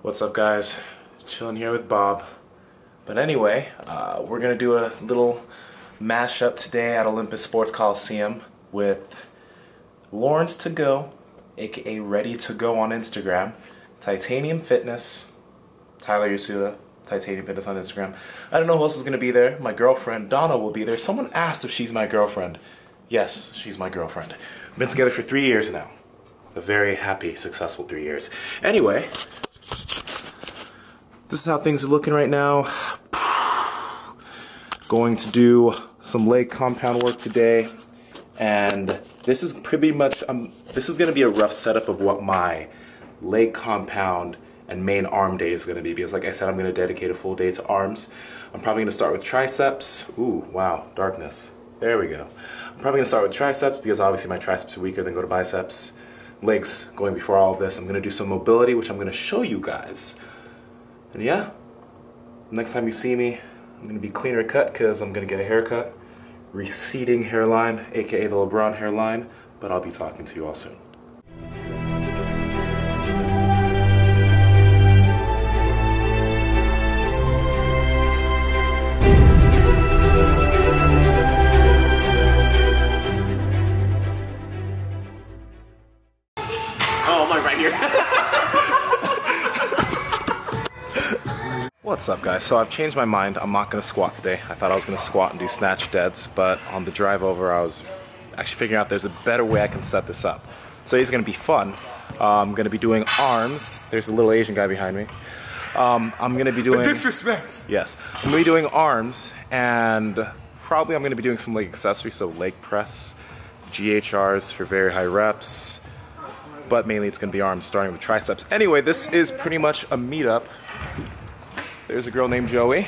What's up guys? Chilling here with Bob. But anyway, uh, we're gonna do a little mashup today at Olympus Sports Coliseum with Lawrence to Go, aka Ready to Go on Instagram, Titanium Fitness, Tyler Yasuda, Titanium Fitness on Instagram. I don't know who else is gonna be there. My girlfriend Donna will be there. Someone asked if she's my girlfriend. Yes, she's my girlfriend. Been together for three years now. A very happy, successful three years. Anyway, this is how things are looking right now. Going to do some leg compound work today. And this is pretty much, um, this is gonna be a rough setup of what my leg compound and main arm day is gonna be. Because like I said, I'm gonna dedicate a full day to arms. I'm probably gonna start with triceps. Ooh, wow, darkness. There we go. I'm probably gonna start with triceps because obviously my triceps are weaker, than go to biceps. Legs going before all of this. I'm gonna do some mobility, which I'm gonna show you guys. And yeah, next time you see me, I'm gonna be cleaner cut because I'm gonna get a haircut. Receding hairline, aka the LeBron hairline, but I'll be talking to you all soon. What's up guys? So I've changed my mind. I'm not gonna squat today. I thought I was gonna squat and do snatch deads, but on the drive over I was actually figuring out there's a better way I can set this up. So it's gonna be fun. Uh, I'm gonna be doing arms. There's a little Asian guy behind me. Um, I'm gonna be doing Disrespect. Yes, I'm gonna be doing arms and probably I'm gonna be doing some leg accessories, so leg press, GHRs for very high reps, but mainly it's gonna be arms starting with triceps. Anyway, this is pretty much a meetup. There's a girl named Joey.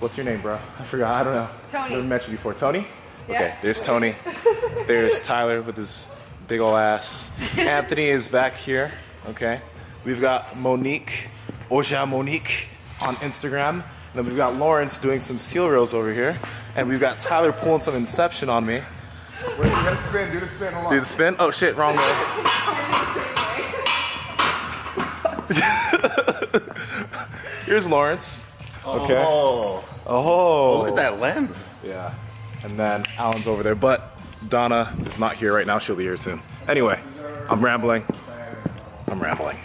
What's your name, bro? I forgot, I don't know. Tony. Never met you before. Tony? Okay, there's Tony. There's Tyler with his big ol' ass. Anthony is back here, okay? We've got Monique, Oja Monique on Instagram. And then we've got Lawrence doing some seal rows over here. And we've got Tyler pulling some Inception on me. Wait, do the spin, do the spin, hold on. Do the spin? Oh shit, wrong way. Here's Lawrence. Okay. Oh, Oh. look at that lens. Yeah. And then Alan's over there, but Donna is not here right now. She'll be here soon. Anyway, I'm rambling. I'm rambling.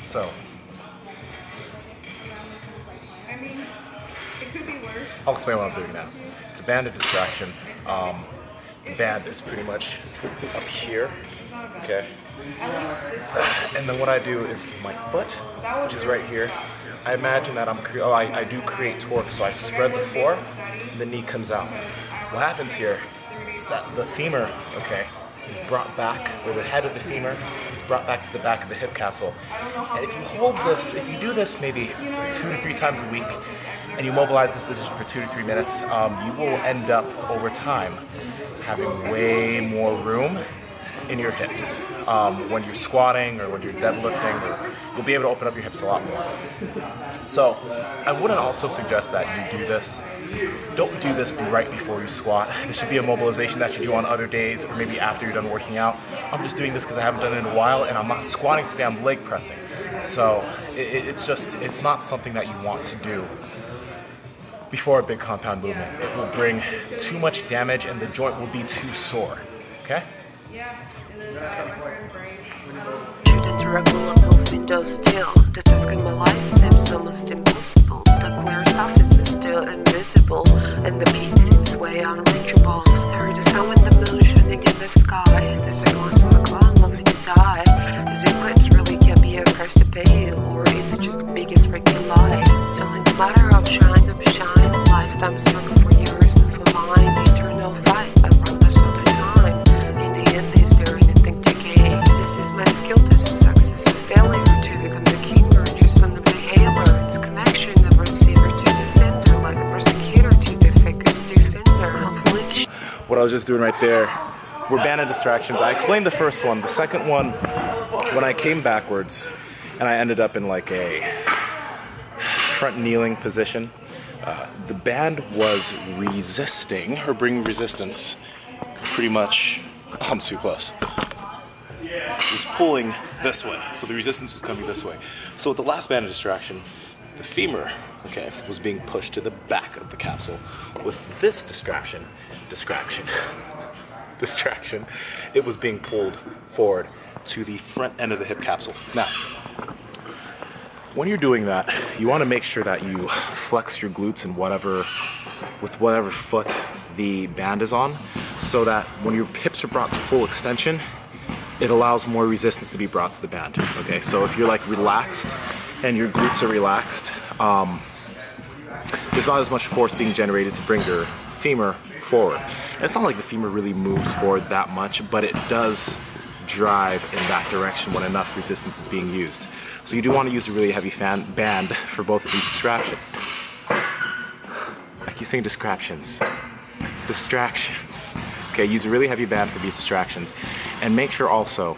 So, I mean, it could be worse. I'll explain what I'm doing now. It's a banded distraction. Um, band is pretty much up here. Okay. And then what I do is my foot, which is right here. I imagine that I'm, oh, I, I do create torque, so I spread the floor, and the knee comes out. What happens here is that the femur, okay, is brought back, or the head of the femur is brought back to the back of the hip capsule. And if you hold this, if you do this maybe two to three times a week, and you mobilize this position for two to three minutes, um, you will end up over time having way more room in your hips um, when you're squatting or when you're deadlifting. Or you'll be able to open up your hips a lot more. So I wouldn't also suggest that you do this. Don't do this right before you squat. This should be a mobilization that you do on other days or maybe after you're done working out. I'm just doing this because I haven't done it in a while and I'm not squatting today, I'm leg pressing. So it, it's just, it's not something that you want to do before a big compound movement. It will bring too much damage and the joint will be too sore. Okay? yeah, and then uh, we're brace. Shouldn't regular movement though still The task in my life seems almost impossible The clear surface is still invisible And the peak seems way unreachable There is a sun and the moon shining in the sky was doing right there were banded distractions. I explained the first one. The second one, when I came backwards and I ended up in like a front kneeling position, uh, the band was resisting or bringing resistance pretty much. I'm too close. It was pulling this way, so the resistance was coming this way. So with the last banded distraction, the femur, okay, was being pushed to the back of the capsule. With this distraction, distraction, distraction, it was being pulled forward to the front end of the hip capsule. Now, when you're doing that, you want to make sure that you flex your glutes in whatever, with whatever foot the band is on, so that when your hips are brought to full extension, it allows more resistance to be brought to the band. Okay, so if you're like relaxed and your glutes are relaxed, um, there's not as much force being generated to bring your femur forward. And it's not like the femur really moves forward that much, but it does drive in that direction when enough resistance is being used. So you do want to use a really heavy fan band for both of these distractions. I keep saying distractions. Distractions. Okay, use a really heavy band for these distractions. And make sure also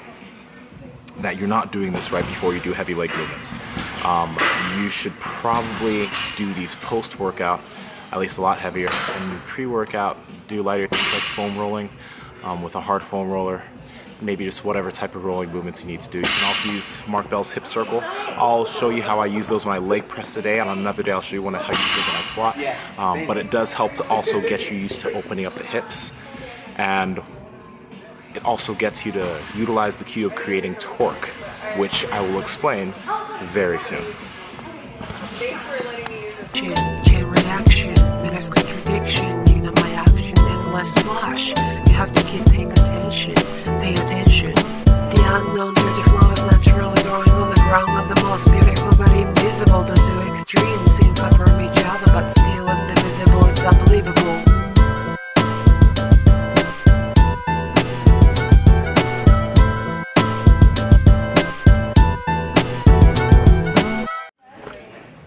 that you're not doing this right before you do heavy leg movements. Um, you should probably do these post-workout, at least a lot heavier, and pre-workout do lighter things like foam rolling um, with a hard foam roller, maybe just whatever type of rolling movements you need to do. You can also use Mark Bell's hip circle. I'll show you how I use those when I leg press today, on another day I'll show you when I, how I use those when I squat. Um, but it does help to also get you used to opening up the hips, and it also gets you to utilize the cue of creating torque, which I will explain very soon. Minus contradiction, you know my action, endless flash. You have to keep paying attention, pay attention. The unknown dirty flow is naturally growing on the ground of the most beautiful but invisible. The two extremes seem far from each other, but still indivisible. It's unbelievable.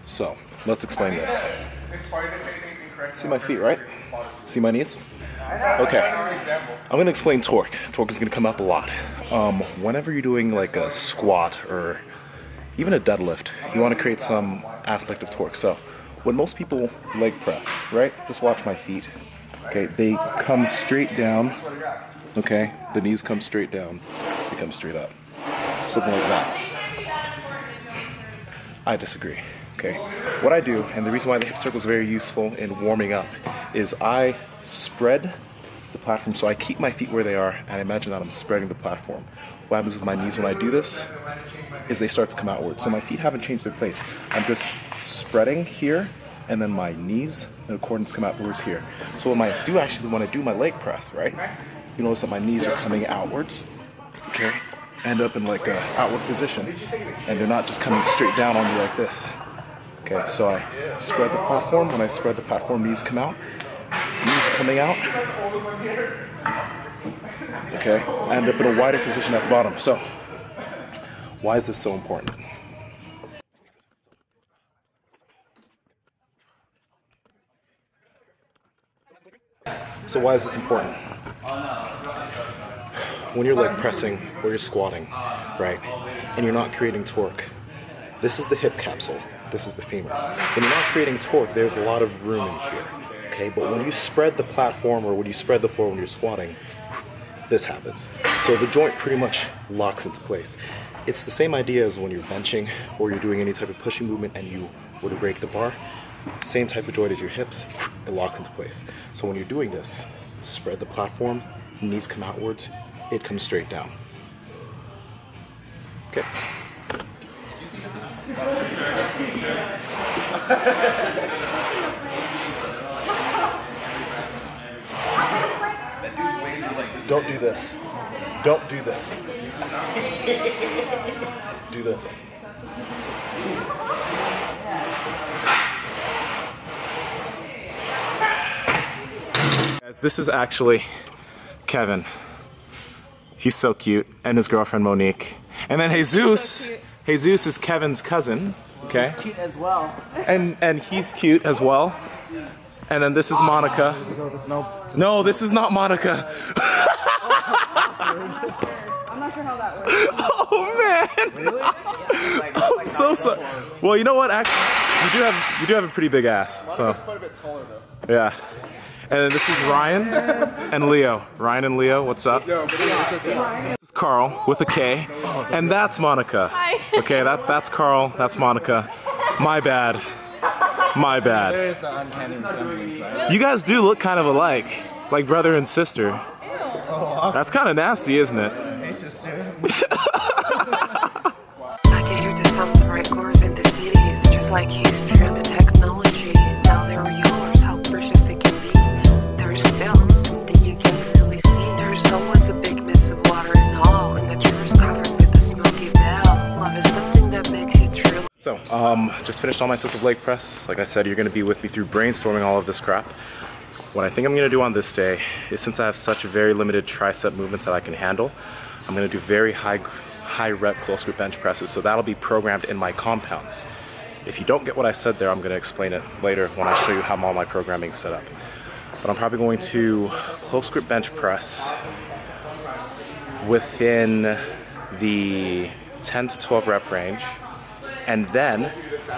So, let's explain this. See my feet, right? See my knees? Okay. I'm gonna explain torque. Torque is gonna come up a lot. Um, whenever you're doing like a squat or even a deadlift, you wanna create some aspect of torque. So, when most people leg press, right? Just watch my feet. Okay, they come straight down. Okay, the knees come straight down. They come straight up. Something like that. I disagree. Okay. What I do, and the reason why the hip circle is very useful in warming up, is I spread the platform so I keep my feet where they are, and I imagine that I'm spreading the platform. What happens with my knees when I do this is they start to come outward. So my feet haven't changed their place. I'm just spreading here, and then my knees in accordance come outwards here. So when I do actually, when I do my leg press, right, you notice that my knees are coming outwards. Okay. End up in like a outward position, and they're not just coming straight down on me like this. Okay, so I spread the platform. When I spread the platform, knees come out. Knees are coming out. Okay, I end up in a wider position at the bottom. So, why is this so important? So why is this important? When you're leg pressing or you're squatting, right, and you're not creating torque, this is the hip capsule. This is the femur. When you're not creating torque, there's a lot of room in here. Okay, but when you spread the platform or when you spread the floor when you're squatting, this happens. So the joint pretty much locks into place. It's the same idea as when you're benching or you're doing any type of pushing movement and you were to break the bar. Same type of joint as your hips, it locks into place. So when you're doing this, spread the platform, knees come outwards, it comes straight down. Okay. Don't do this. Don't do this. Do this. Guys, this is actually Kevin. He's so cute, and his girlfriend Monique. And then Jesus, Jesus is Kevin's cousin. Okay. cute as well. And and he's cute as well. And then this is Monica. No, this is not Monica. I'm not sure how that works. Oh man. Really? I'm so sorry. Well, you know what? Actually, you do have you do have a pretty big ass. So Quite a bit taller though. yeah. And then this is Ryan and Leo. Ryan and Leo, what's up? No, okay. This is Carl with a K, and that's Monica. Hi. Okay, that that's Carl. That's Monica. My bad. My bad. There is uncanny resemblance, right? You guys do look kind of alike, like brother and sister. That's kind of nasty, isn't it? Hey, sister. I get here to some of the right in the cities, just like history just finished all my sets of leg press. Like I said, you're gonna be with me through brainstorming all of this crap. What I think I'm gonna do on this day is since I have such very limited tricep movements that I can handle, I'm gonna do very high, high rep close grip bench presses. So that'll be programmed in my compounds. If you don't get what I said there, I'm gonna explain it later when I show you how all my programming is set up. But I'm probably going to close grip bench press within the 10 to 12 rep range. And then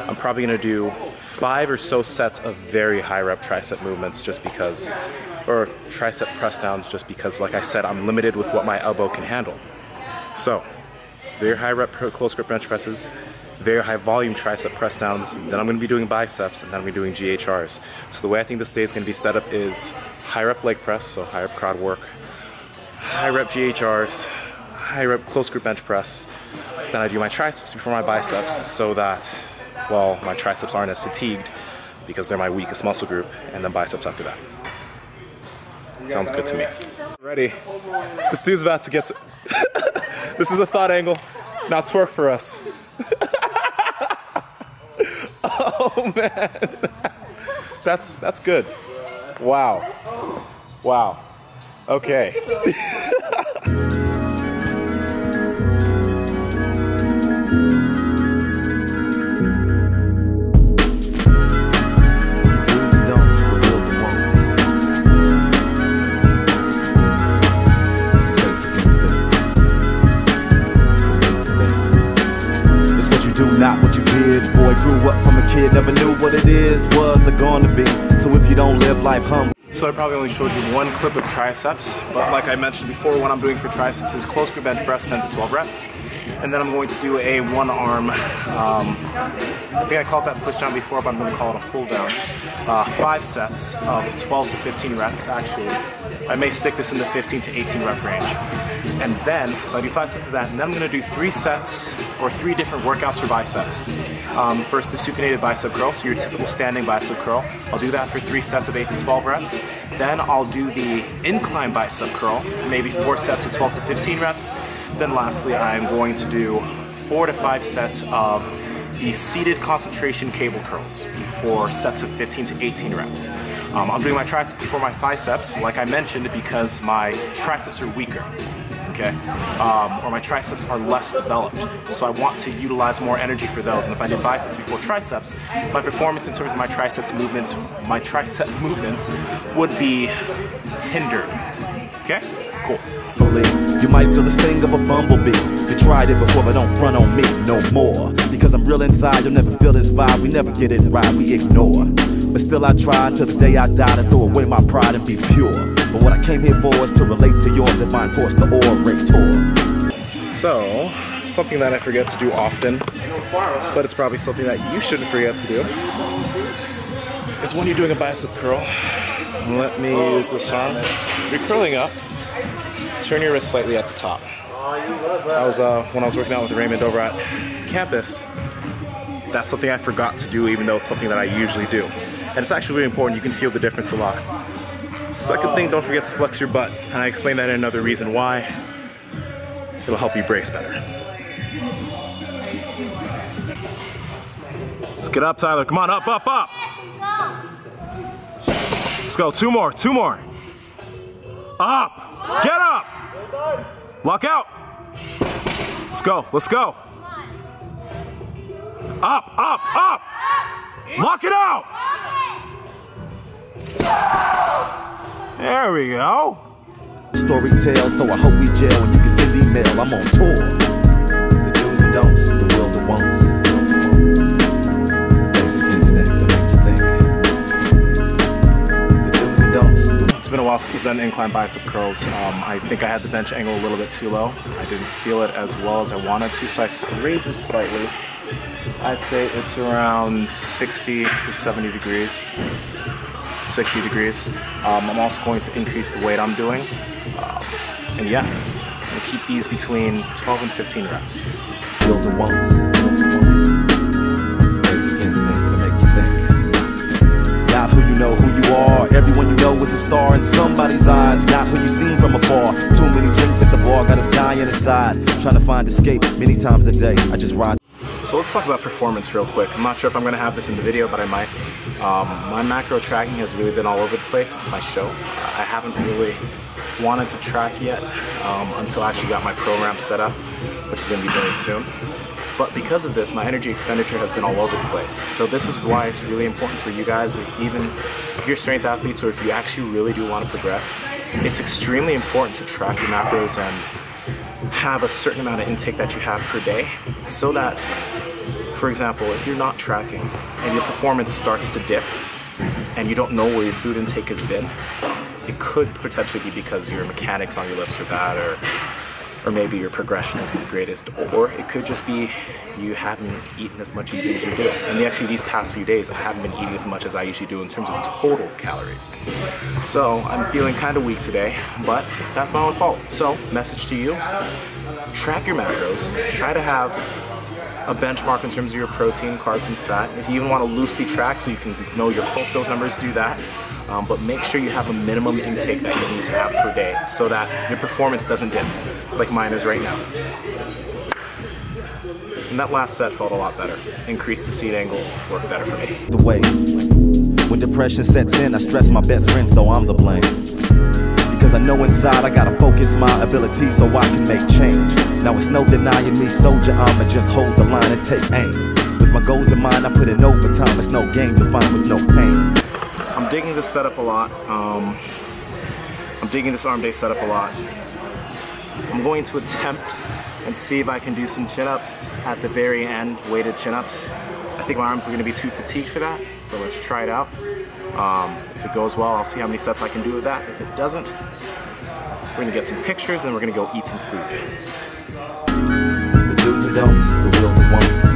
I'm probably gonna do five or so sets of very high rep tricep movements just because, or tricep press downs just because, like I said, I'm limited with what my elbow can handle. So, very high rep close grip bench presses, very high volume tricep press downs, then I'm gonna be doing biceps, and then I'm gonna be doing GHRs. So the way I think this day is gonna be set up is high rep leg press, so high rep quad work, high rep GHRs, high rep close grip bench press. Then I do my triceps before my biceps so that, well, my triceps aren't as fatigued because they're my weakest muscle group, and then biceps after that. Sounds good to me. Ready? This dude's about to get. this is a thought angle. Now twerk for us. oh man, that's that's good. Wow, wow. Okay. Kid, never knew what it is, was, or to be. So if you don't live life humble. So I probably only showed you one clip of triceps, but like I mentioned before, what I'm doing for triceps is close grip bench press 10 to 12 reps. And then I'm going to do a one arm, um, I think I called that push down before, but I'm going to call it a pull down. Uh, five sets of 12 to 15 reps actually. I may stick this in the 15 to 18 rep range. And then, so I do five sets of that, and then I'm gonna do three sets or three different workouts for biceps. Um, first, the supinated bicep curl, so your typical standing bicep curl. I'll do that for three sets of eight to 12 reps. Then I'll do the incline bicep curl, maybe four sets of 12 to 15 reps. Then lastly, I'm going to do four to five sets of the seated concentration cable curls for sets of 15 to 18 reps. Um, I'm doing my triceps before my biceps, like I mentioned, because my triceps are weaker. Okay, um, or my triceps are less developed, so I want to utilize more energy for those. And if I did biceps before triceps, my performance in terms of my triceps movements, my tricep movements would be hindered. Okay, cool. You might feel the sting of a bumblebee. You tried it before, but don't front on me no more. Because I'm real inside, you'll never feel this vibe. We never get it right, we ignore. But still, I try until the day I die to throw away my pride and be pure. But what I came here for is to relate to your divine force, the orator. So, something that I forget to do often, but it's probably something that you shouldn't forget to do, is when you're doing a bicep curl. Let me use this arm. You're curling up. Turn your wrist slightly at the top. I was uh, when I was working out with Raymond over at campus. That's something I forgot to do, even though it's something that I usually do, and it's actually really important. You can feel the difference a lot. Second thing, don't forget to flex your butt, and I explain that in another reason why. It'll help you brace better. Let's get up, Tyler. Come on, up, up, up. Let's go. Two more, two more. Up. Get up. Lock out. Let's go, let's go. Up, up, up. Lock it out. There we go. Story tells, so I hope we gel and you can send email. I'm on tour. The do's and don'ts, the wills and won'ts. Been a while since I've done incline bicep curls. Um, I think I had the bench angle a little bit too low. I didn't feel it as well as I wanted to, so I raised it slightly. I'd say it's around 60 to 70 degrees. 60 degrees. Um, I'm also going to increase the weight I'm doing. Um, and yeah, I'm gonna keep these between 12 and 15 reps. wills and won'ts. Who you know, who you are. Everyone you know is a star in somebody's eyes. Not who you seen from afar. Too many drinks at the bar got us dying inside. Trying to find escape many times a day. I just ride. So let's talk about performance real quick. I'm not sure if I'm gonna have this in the video, but I might. Um, my macro tracking has really been all over the place. It's my show. I haven't really wanted to track yet um, until I actually got my program set up, which is gonna be very soon. But because of this, my energy expenditure has been all over the place. So this is why it's really important for you guys, even if you're strength athletes or if you actually really do want to progress, it's extremely important to track your macros and have a certain amount of intake that you have per day so that for example if you're not tracking and your performance starts to dip and you don't know where your food intake has been it could potentially be because your mechanics on your lifts are bad or or maybe your progression isn't the greatest or it could just be you haven't eaten as much as you usually do and actually these past few days i haven't been eating as much as i usually do in terms of total calories so i'm feeling kind of weak today but that's my own fault so message to you track your macros. Try to have a benchmark in terms of your protein, carbs, and fat. If you even want to loosely track so you can know your pulse those numbers, do that. Um, but make sure you have a minimum intake that you need to have per day so that your performance doesn't dip like mine is right now. And that last set felt a lot better. Increased the seat angle, worked better for me. the way. When depression sets in, I stress my best friends, though I'm the blame. Because I know inside I gotta focus my ability so I can make change. Now it's no denying me, soldier, I'ma just hold the line and take aim. With my goals in mind, I put in overtime. It's no game defined with no pain. Digging this setup a lot. Um, I'm digging this arm day setup a lot. I'm going to attempt and see if I can do some chin-ups at the very end, weighted chin-ups. I think my arms are going to be too fatigued for that, so let's try it out. Um, if it goes well, I'll see how many sets I can do with that. If it doesn't, we're going to get some pictures and then we're going to go eat some food. The the.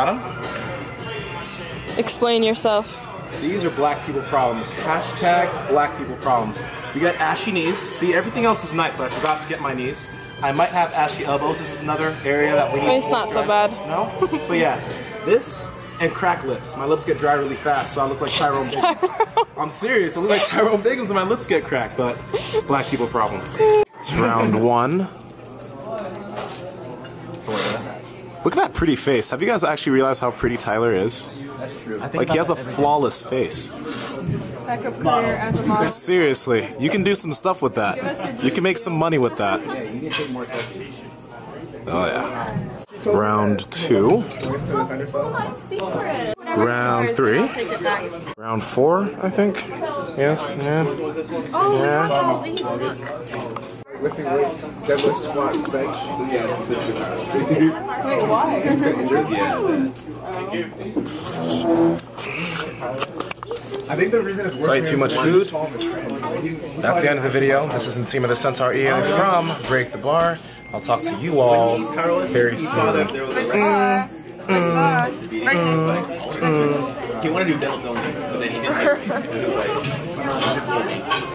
Got them? Explain yourself. These are black people problems. Hashtag black people problems. You got ashy knees. See, everything else is nice, but I forgot to get my knees. I might have ashy elbows. This is another area that we need It's to not so bad. No? but yeah, this and crack lips. My lips get dry really fast, so I look like Tyrone Biggums. I'm serious. I look like Tyrone Biggums and my lips get cracked, but black people problems. It's round one. Look at that pretty face. Have you guys actually realized how pretty Tyler is? That's true. Like he has a flawless face. Backup career as a model. Seriously, you can do some stuff with that. You can make some money with that. Yeah, you need take more selfies. Oh yeah. Round two. Round three. Round four, I think. Yes, yeah. Oh, yeah. Lifting weights, deadlift, squats, bench. Wait, why? I think the reason it's So I too much food. That's the end of the video. This is Nsima the Centaur Inyang from Break the Bar. I'll talk to you all very soon. Mm. Mm. Mm. He wanted to do deadlift only, but then he didn't